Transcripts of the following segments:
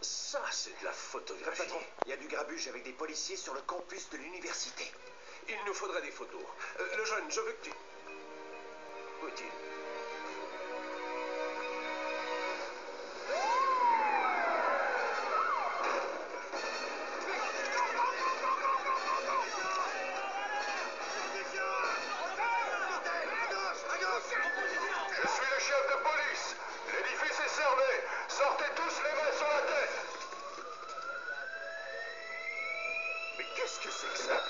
Ça, c'est de la photographie. Patron, il y a du grabuge avec des policiers sur le campus de l'université. Il nous faudrait des photos. Euh, le jeune, je veux que tu... Où est-il? Qu'est-ce que c'est que ça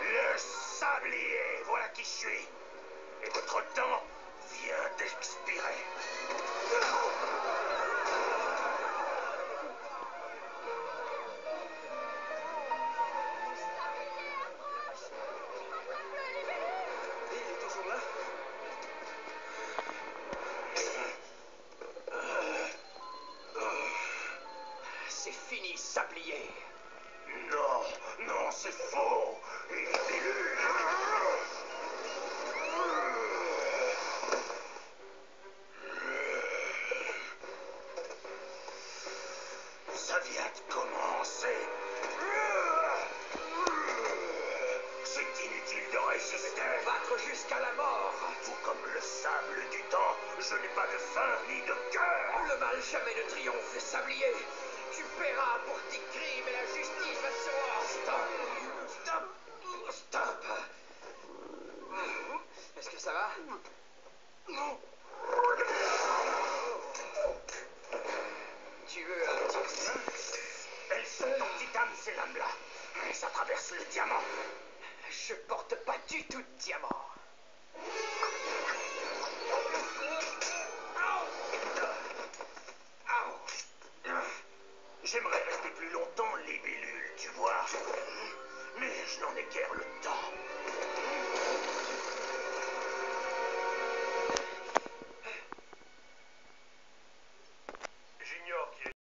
Le sablier, voilà qui je suis. Et votre temps vient d'expirer. C'est fini, sablier. Non, non, c'est faux. Il est Ça vient de commencer. C'est inutile de résister. Battre jusqu'à la mort. Tout comme le sable du temps, je n'ai pas de faim ni de cœur. Le mal jamais ne triomphe, sablier. Tu paieras pour tes crimes et la justice va se voir. Stop. Stop. Stop. Est-ce que ça va? Non. Tu veux un petit coup Elles sont en titane, ces lames-là. Ça traverse le diamant. Je porte pas du tout de diamant. J'aimerais rester plus longtemps, les tu vois. Mais je n'en ai guère le temps.